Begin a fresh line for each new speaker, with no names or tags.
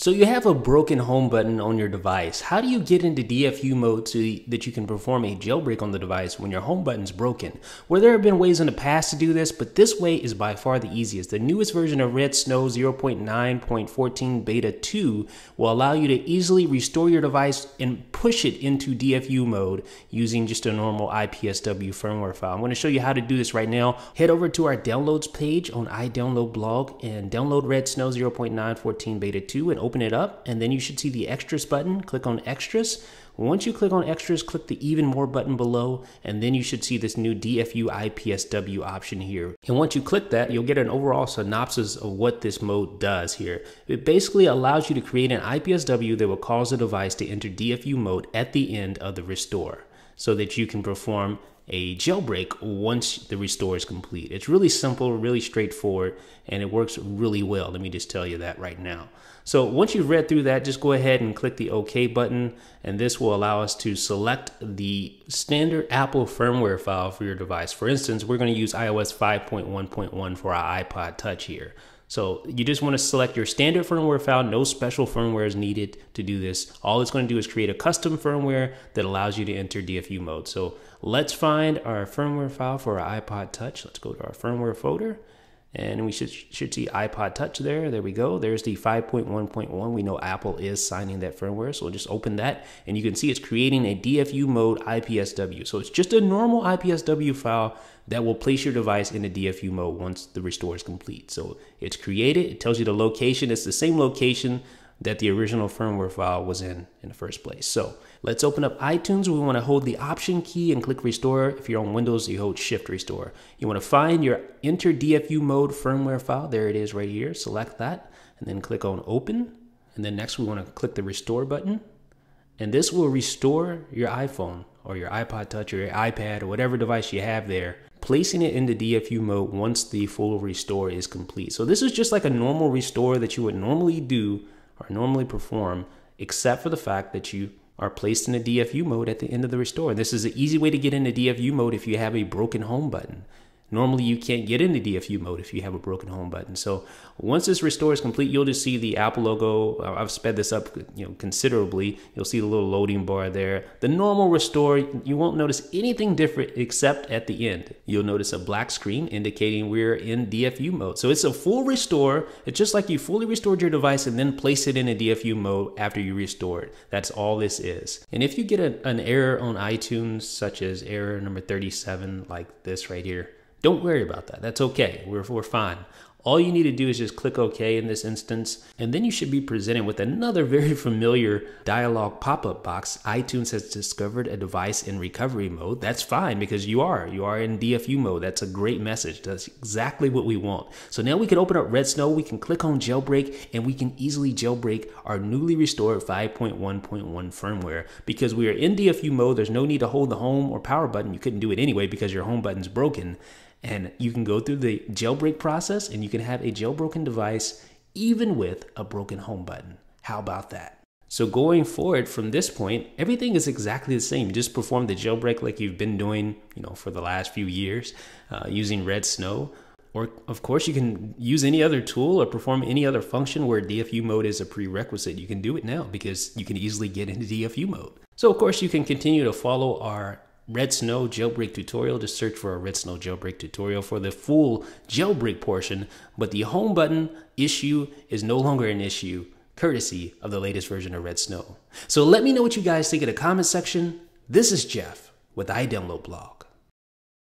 So you have a broken home button on your device. How do you get into DFU mode so that you can perform a jailbreak on the device when your home button's broken? Well, there have been ways in the past to do this, but this way is by far the easiest. The newest version of Redsn0w 0.9.14 Beta 2 will allow you to easily restore your device and push it into DFU mode using just a normal IPSW firmware file. I'm going to show you how to do this right now. Head over to our downloads page on iDownload blog and download Redsn0w 0.9.14 Beta 2 and open it up and then you should see the extras button. Click on extras. Once you click on extras, click the even more button below, and then you should see this new DFU IPSW option here. And once you click that, you'll get an overall synopsis of what this mode does here. It basically allows you to create an IPSW that will cause the device to enter DFU mode at the end of the restore so that you can perform a jailbreak once the restore is complete. It's really simple, really straightforward, and it works really well. Let me just tell you that right now. So once you've read through that, just go ahead and click the OK button, and this will allow us to select the standard Apple firmware file for your device. For instance, we're going to use iOS 5.1.1 for our iPod Touch here. So you just want to select your standard firmware file. No special firmware is needed to do this. All it's going to do is create a custom firmware that allows you to enter DFU mode. So let's find our firmware file for our iPod Touch. Let's go to our firmware folder and we should, should see iPod Touch there. There we go. There's the 5.1.1. We know Apple is signing that firmware. So we'll just open that and you can see it's creating a DFU mode IPSW. So it's just a normal IPSW file that will place your device in a DFU mode once the restore is complete. So it's created. It tells you the location. It's the same location that the original firmware file was in in the first place. So let's open up iTunes. We want to hold the Option key and click Restore. If you're on Windows, you hold Shift Restore. You want to find your Enter DFU Mode firmware file. There it is right here. Select that and then click on Open. And then next we want to click the Restore button. And this will restore your iPhone or your iPod Touch or your iPad or whatever device you have there placing it into DFU mode once the full restore is complete. So this is just like a normal restore that you would normally do or normally perform, except for the fact that you are placed in a DFU mode at the end of the restore. This is an easy way to get into DFU mode if you have a broken home button. Normally, you can't get into DFU mode if you have a broken home button. So once this restore is complete, you'll just see the Apple logo. I've sped this up, you know, considerably. You'll see the little loading bar there. The normal restore, you won't notice anything different except at the end. You'll notice a black screen indicating we're in DFU mode. So it's a full restore. It's just like you fully restored your device and then place it in a DFU mode after you restore it. That's all this is. And if you get a, an error on iTunes, such as error number 37, like this right here, don't worry about that. That's okay. We're, we're fine. All you need to do is just click OK in this instance, and then you should be presented with another very familiar dialog pop up box. iTunes has discovered a device in recovery mode. That's fine because you are. You are in DFU mode. That's a great message. That's exactly what we want. So now we can open up Redsn0w, we can click on jailbreak, and we can easily jailbreak our newly restored 5.1.1 firmware. Because we are in DFU mode, there's no need to hold the home or power button. You couldn't do it anyway because your home button's broken and you can go through the jailbreak process and you can have a jailbroken device even with a broken home button. How about that? So going forward from this point, everything is exactly the same. You just perform the jailbreak like you've been doing, you know, for the last few years uh, using Redsn0w. Or of course, you can use any other tool or perform any other function where DFU mode is a prerequisite. You can do it now because you can easily get into DFU mode. So of course, you can continue to follow our Redsn0w jailbreak tutorial. Just search for a Redsn0w jailbreak tutorial for the full jailbreak portion. But the home button issue is no longer an issue, courtesy of the latest version of Redsn0w. So let me know what you guys think in the comment section. This is Jeff with iDownload Blog.